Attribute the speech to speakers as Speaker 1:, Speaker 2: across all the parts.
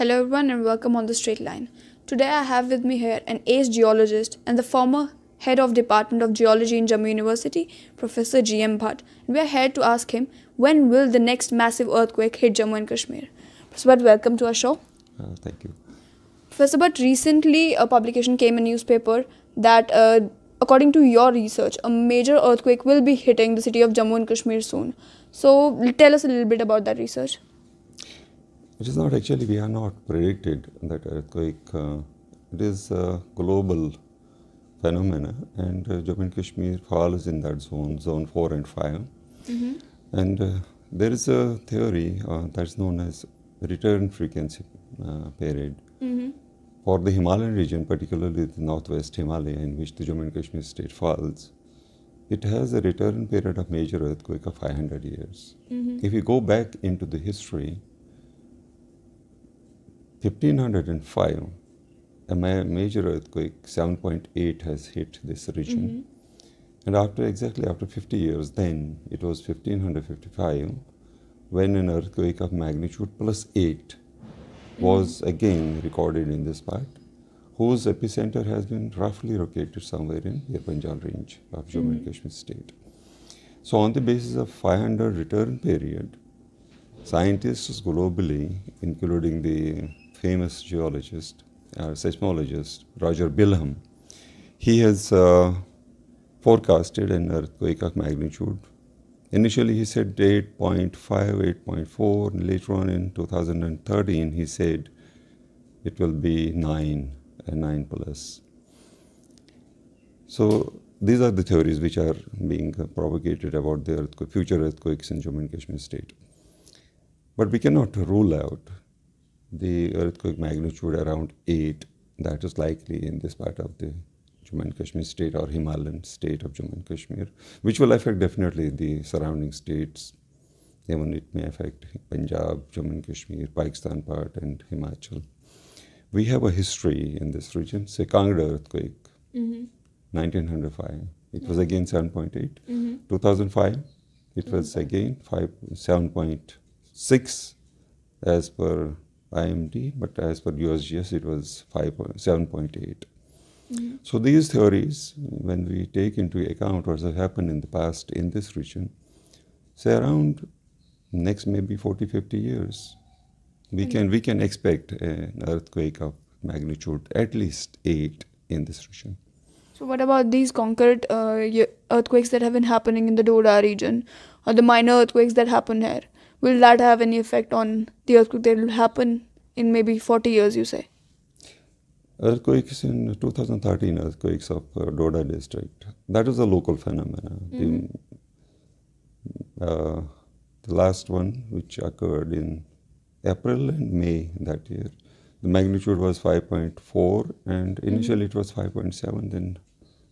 Speaker 1: Hello everyone and welcome on the straight line. Today I have with me here an ace geologist and the former head of Department of Geology in Jammu University, Professor G.M. Bhat. We are here to ask him when will the next massive earthquake hit Jammu and Kashmir. Professor Bhat, welcome to our show.
Speaker 2: Uh, thank you.
Speaker 1: Professor Bhat, recently a publication came in newspaper that uh, according to your research, a major earthquake will be hitting the city of Jammu and Kashmir soon. So tell us a little bit about that research.
Speaker 2: It is not actually, we are not predicted that earthquake. Uh, it is a global phenomena and uh, Jammu and Kashmir falls in that zone, zone 4 and 5.
Speaker 1: Mm-hmm.
Speaker 2: And uh, there is a theory uh, that's known as return frequency uh, period.
Speaker 1: Mm-hmm.
Speaker 2: For the Himalayan region, particularly the northwest Himalaya in which the Jammu and Kashmir state falls, it has a return period of major earthquake of 500 years.
Speaker 1: Mm-hmm.
Speaker 2: If you go back into the history, 1505, a ma- major earthquake, 7.8, has hit this region.
Speaker 1: Mm-hmm.
Speaker 2: And after exactly after 50 years, then it was 1555, when an earthquake of magnitude plus 8 was again recorded in this part, whose epicenter has been roughly located somewhere in the Panjal range of Jammu and Kashmir state. So, on the basis of 500 return period, scientists globally, including the famous geologist, uh, seismologist Roger Bilham, he has uh, forecasted an earthquake of magnitude. Initially, he said 8.5, 8.4. Later on, in 2013, he said it will be 9 and 9 plus. So, these are the theories which are being uh, propagated about the earthquake, future earthquakes in Jammu and Kashmir state. But we cannot rule out the earthquake magnitude around 8 that is likely in this part of the Jammu and Kashmir state or Himalayan state of Jammu and Kashmir, which will affect definitely the surrounding states. Even it may affect Punjab, Jammu and Kashmir, Pakistan part, and Himachal. We have a history in this region, say Kangra earthquake,
Speaker 1: Mm-hmm.
Speaker 2: 1905. It was again 7.8.
Speaker 1: Mm-hmm.
Speaker 2: 2005, it was again 5, 7.6 as per IMD, but as per USGS, it was 5, 7.8.
Speaker 1: Mm-hmm.
Speaker 2: So these theories, when we take into account what has happened in the past in this region, say around next maybe 40, 50 years, we can we can expect an earthquake of magnitude at least eight in this region.
Speaker 1: So what about these concurrent uh, earthquakes that have been happening in the Doda region or the minor earthquakes that happen here? Will that have any effect on the earthquake that will happen in maybe 40 years, you say?
Speaker 2: Earthquakes in 2013 earthquakes of uh, Doda district. That is a local phenomenon. The, uh, the last one, which occurred in April and May that year, the magnitude was 5.4, and initially it was 5.7, then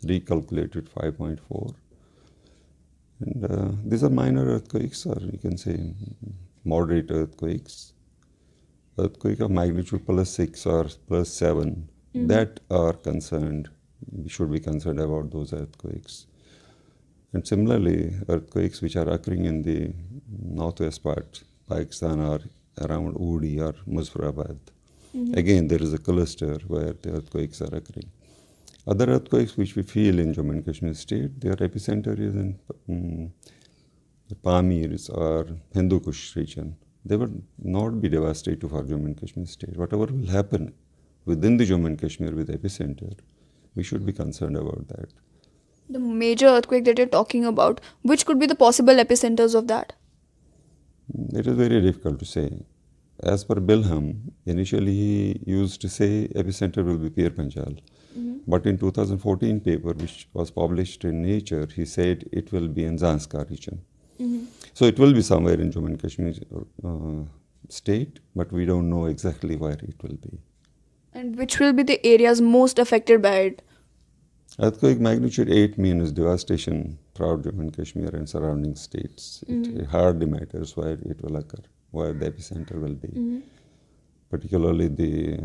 Speaker 2: recalculated 5.4. And uh, these are minor earthquakes, or you can say moderate earthquakes. Earthquake of magnitude plus 6 or plus 7 that are concerned. We should be concerned about those earthquakes. And similarly, earthquakes which are occurring in the northwest part, Pakistan or around Uri or Muzaffarabad. Again, there is a cluster where the earthquakes are occurring. Other earthquakes which we feel in Jammu and Kashmir state, their epicenter is in um, the Pamirs or Hindu Kush region. They would not be devastating for Jammu and Kashmir state. Whatever will happen within the Jammu and Kashmir with epicenter, we should be concerned about that.
Speaker 1: The major earthquake that you're talking about, which could be the possible epicenters of that?
Speaker 2: It is very difficult to say. As per Bilham, initially he used to say epicenter will be Pir Panjal. Mm-hmm. But in 2014 paper, which was published in Nature, he said it will be in Zanskar region. Mm-hmm. So it will be somewhere in Jammu and Kashmir uh, state, but we don't know exactly where it will be.
Speaker 1: And which will be the areas most affected by it?
Speaker 2: Earthquake magnitude 8 means devastation throughout Jammu and Kashmir and surrounding states. It mm-hmm. hardly matters where it will occur, where the epicenter will be. Particularly the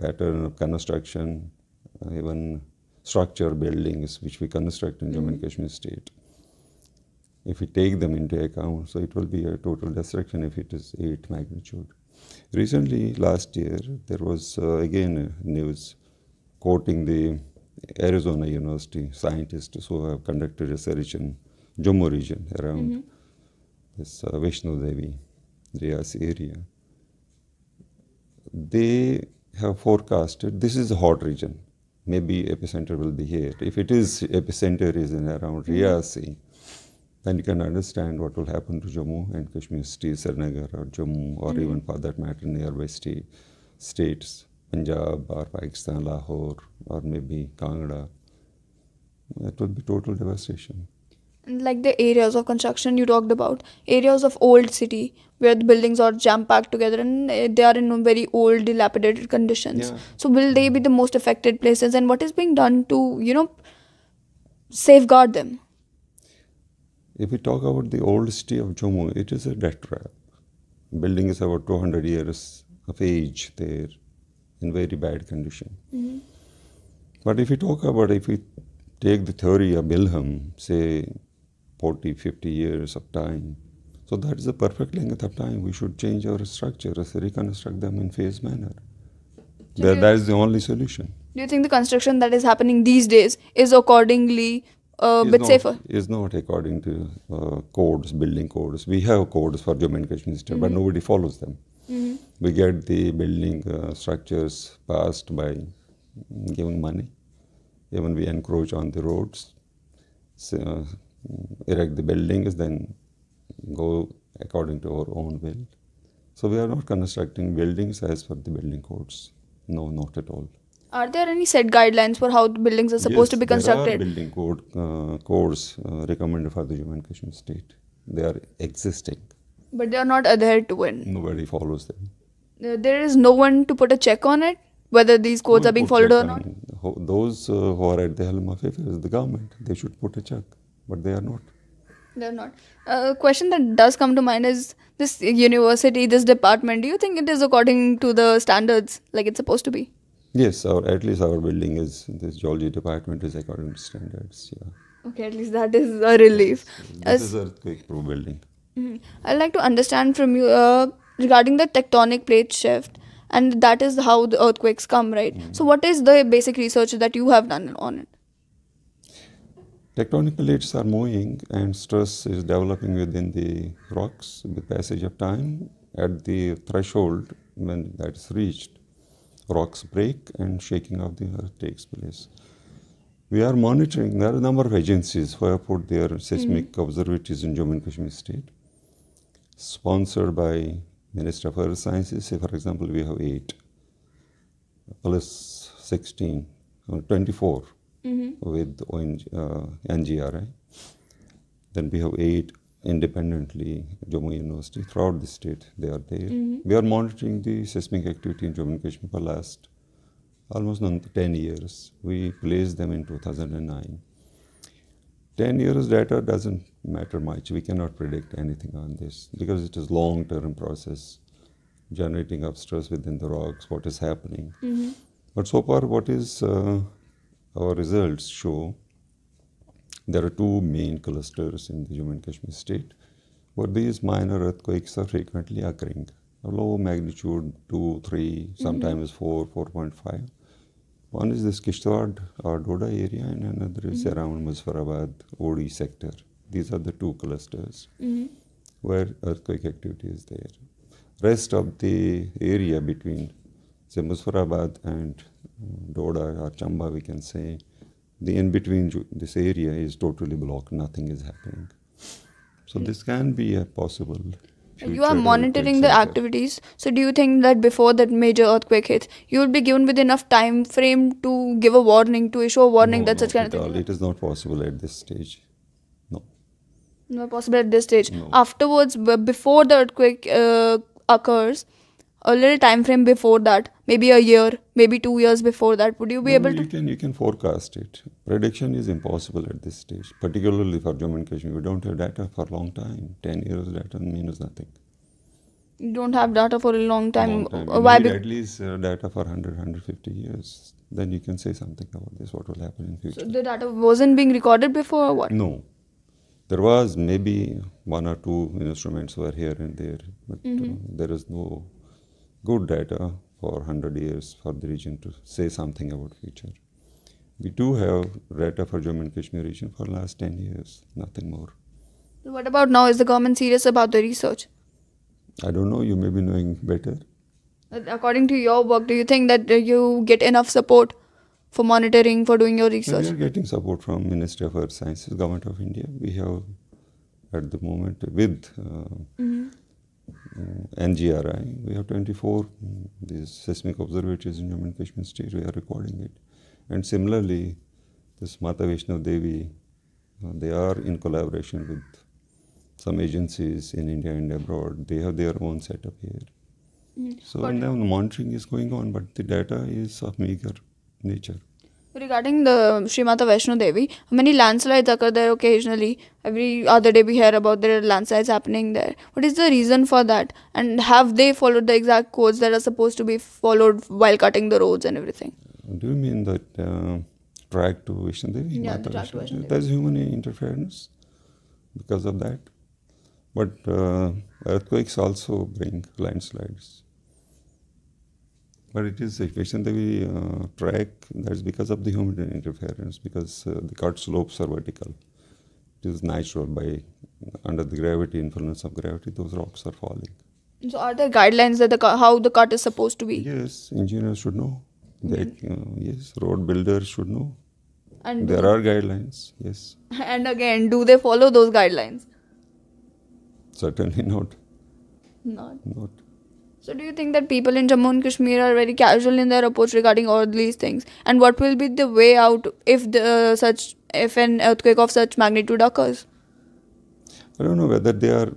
Speaker 2: pattern of construction, uh, even structure buildings which we construct in Jammu and Kashmir state. If we take them into account, so it will be a total destruction if it is 8 magnitude. Recently, last year, there was uh, again news quoting the Arizona University scientists who have conducted research in Jammu region around this uh, Vaishno Devi, Reasi area. They have forecasted this is a hot region. Maybe epicenter will be here. If it is epicenter is in around mm-hmm. Reasi, then you can understand what will happen to Jammu and Kashmir state, Srinagar or Jammu, or mm-hmm. even for that matter nearby state, states, Punjab or Pakistan, Lahore, or maybe Kangra. That will be total devastation.
Speaker 1: Like the areas of construction you talked about, areas of old city where the buildings are jam packed together and uh, they are in very old, dilapidated conditions.
Speaker 2: Yeah.
Speaker 1: So will they be the most affected places? And what is being done to you know safeguard them?
Speaker 2: If we talk about the old city of Jammu, it is a death trap. Building is about 200 years of age there in very bad condition. But if we talk about, if we take the theory of Bilham, say 40, 50 years of time, so that is the perfect length of time. We should change our structures, reconstruct them in phase manner. That,
Speaker 1: you-
Speaker 2: that is the only solution.
Speaker 1: Do you think the construction that is happening these days is accordingly a
Speaker 2: is
Speaker 1: bit
Speaker 2: not,
Speaker 1: safer?
Speaker 2: Is not according to uh, codes, building codes. We have codes for Jammu and Kashmir state, but nobody follows them. We get the building uh, structures passed by giving money. Even we encroach on the roads, so, uh, erect the buildings, then go according to our own will. So we are not constructing buildings as per the building codes. No, not at all.
Speaker 1: Are there any set guidelines for how buildings are supposed to be
Speaker 2: Yes, there are
Speaker 1: constructed?
Speaker 2: building code uh, codes uh, recommended for the Jammu and Kashmir state. They are existing.
Speaker 1: But they are not adhered to it.
Speaker 2: Nobody follows them.
Speaker 1: Uh, There is no one to put a check on it whether these codes
Speaker 2: Who
Speaker 1: are being followed or not.
Speaker 2: Those uh, who are at the helm of affairs, the government, they should put a check, but they are not.
Speaker 1: They're not. Uh, a question that does come to mind is this university, this department. Do you think it is according to the standards like it's supposed to be?
Speaker 2: Yes, our, at least our building is this geology department is according to standards. Yeah,
Speaker 1: Okay, at least that is a relief.
Speaker 2: this
Speaker 1: As-
Speaker 2: is earthquake proof building.
Speaker 1: Mhm. I'd like to understand from you uh, regarding the tectonic plate shift, and that is how the earthquakes come, right? So, what is the basic research that you have done on it?
Speaker 2: Tectonic plates are moving and stress is developing within the rocks with passage of time. At the threshold, when that is reached, rocks break and shaking of the earth takes place. We are monitoring, there are a number of agencies who have put their seismic mm-hmm. observatories in Jammu and Kashmir state, sponsored by Minister of Earth Sciences. Say, for example, we have eight plus 16, or 24 with ONG, uh, NGRI. Then we have eight independently, Jammu University, throughout the state, they are there. We are monitoring the seismic activity in Jammu and Kashmir for last almost 10 years. We placed them in 2009. 10 years data doesn't matter much. We cannot predict anything on this because it is long-term process, generating of stress within the rocks, what is happening. But so far, what is uh, our results show there are two main clusters in the and Kashmir state where these minor earthquakes are frequently occurring. A low magnitude, 2, 3, mm-hmm. sometimes 4, 4.5. One is this Kishtwar or Doda area, and another is mm-hmm. around Muzaffarabad, Uri sector. These are the two clusters mm-hmm. where earthquake activity is there. Rest of the area between, say, Muzaffarabad and Doda or Chamba, we can say, the in between this area is totally blocked. Nothing is happening. So this can be a possible.
Speaker 1: You are monitoring the
Speaker 2: center.
Speaker 1: activities. So, do you think that before that major earthquake hits, you will be given with enough time frame to give a warning, to issue a warning
Speaker 2: No,
Speaker 1: that such kind of
Speaker 2: all.
Speaker 1: thing?
Speaker 2: It is not possible at this stage. No.
Speaker 1: Not possible at this stage.
Speaker 2: No.
Speaker 1: Afterwards, before the earthquake uh, occurs, a little time frame before that, maybe a year, maybe two years before that, would you be
Speaker 2: No,
Speaker 1: able
Speaker 2: you
Speaker 1: to?
Speaker 2: can you can forecast it. Prediction is impossible at this stage, particularly for Jammu and Kashmir. We don't have data for a long time. Ten years data means nothing.
Speaker 1: You don't have data for a long time.
Speaker 2: Long time. You
Speaker 1: Why?
Speaker 2: need at least uh, data for 100, 150 years. Then you can say something about this. What will happen in future?
Speaker 1: so the data wasn't being recorded before, or what?
Speaker 2: No. There was maybe one or two instruments were here and there, but uh, there is no good data for 100 years for the region to say something about future. We do have data for Jammu and Kashmir region for last 10 years, nothing more.
Speaker 1: What about now? Is the government serious about the research?
Speaker 2: I don't know, you may be knowing better.
Speaker 1: According to your work, do you think that uh, you get enough support for monitoring, for doing your research?
Speaker 2: We are getting support from Ministry of Earth Sciences, Government of India. We have at the moment with uh,
Speaker 1: Mhm.
Speaker 2: uh, NGRI, we have 24 mm, these seismic observatories in Jammu and Kashmir state. We are recording it. And similarly, this Mata Vaishno Devi, uh, they are in collaboration with some agencies in India and abroad. They have their own setup here.
Speaker 1: Mhm.
Speaker 2: So
Speaker 1: But-
Speaker 2: now the monitoring is going on, but the data is of meager nature.
Speaker 1: Regarding the Srimata Vaishno Devi, how many landslides occur there occasionally? Every other day we hear about there are landslides happening there. What is the reason for that? And have they followed the exact codes that are supposed to be followed while cutting the roads and everything?
Speaker 2: Do you mean that uh, track to Vaishno Devi?
Speaker 1: Yeah,
Speaker 2: Mata
Speaker 1: the track to
Speaker 2: Vaishno Devi?
Speaker 1: Vaishno Devi.
Speaker 2: There's human interference because of that. But uh, earthquakes also bring landslides. But it is a Vaishno Devi uh, track that's because of the human interference because uh, the cut slopes are vertical. It is natural by under the gravity influence of gravity those rocks are falling.
Speaker 1: So are there guidelines that the how the cut is supposed to be?
Speaker 2: Yes, engineers should know. They, uh, yes, road builders should know.
Speaker 1: And
Speaker 2: There are guidelines, yes.
Speaker 1: and again, do they follow those guidelines?
Speaker 2: Certainly not.
Speaker 1: Not.
Speaker 2: Not.
Speaker 1: So do you think that people in Jammu and Kashmir are very casual in their approach regarding all these things? And what will be the way out if the uh, such if an earthquake of such magnitude occurs?
Speaker 2: I don't know whether they are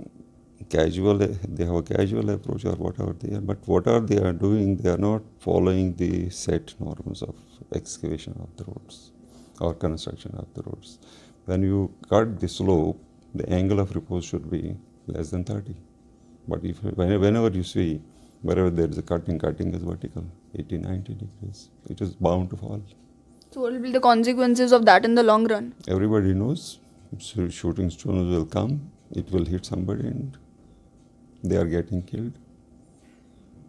Speaker 2: casual, they have a casual approach or whatever they are, but whatever they are doing, they are not following the set norms of excavation of the roads or construction of the roads. When you cut the slope, the angle of repose should be less than 30. But if whenever you see, wherever there is a cutting, cutting is vertical, 80, 90 degrees. It is bound to fall.
Speaker 1: So what will be the consequences of that in the long run?
Speaker 2: Everybody knows so shooting stones will come, it will hit somebody, and they are getting killed.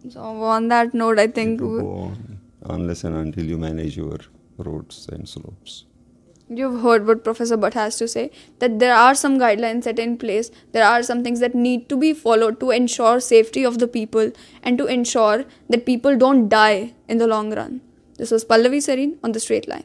Speaker 1: So on that note, I
Speaker 2: It
Speaker 1: think
Speaker 2: will go on unless and until you manage your roads and slopes.
Speaker 1: You've heard what Professor Bhat has to say that there are some guidelines set in place. There are some things that need to be followed to ensure safety of the people and to ensure that people don't die in the long run. This was Pallavi Sareen on the Straight Line.